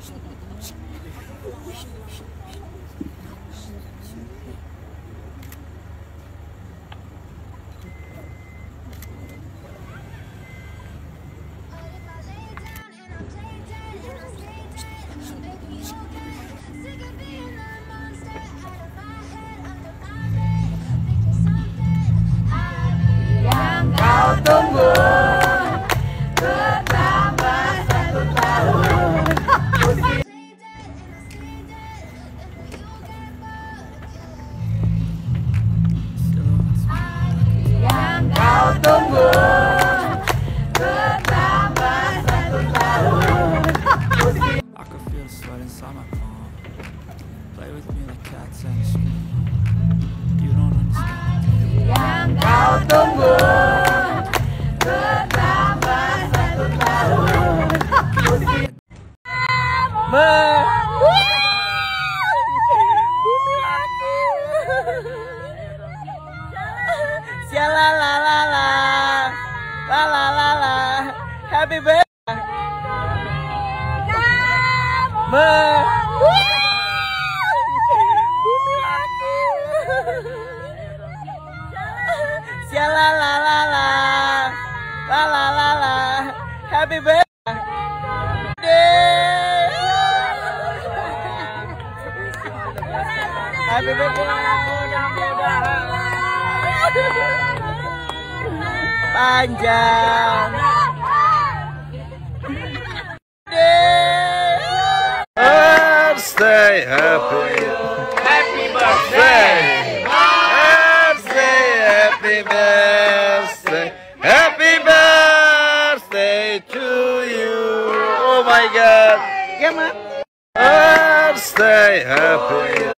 なおさらに。Yang kau tunggu Happy birthday Siala la la la la. La la la Happy birthday. Happy birthday. Panjang. Happy, happy happy birthday to you. Oh my God, birthday, happy.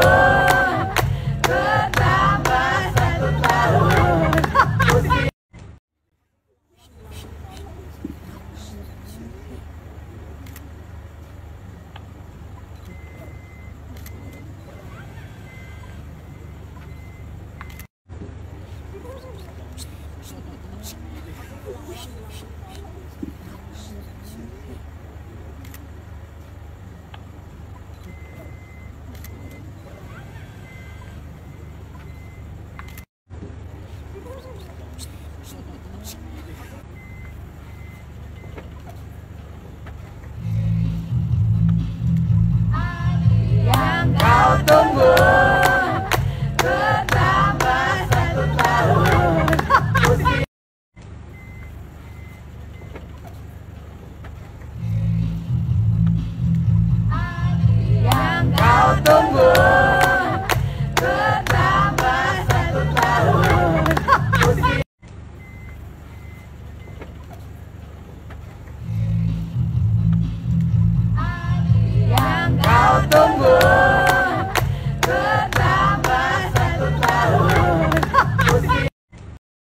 tunggu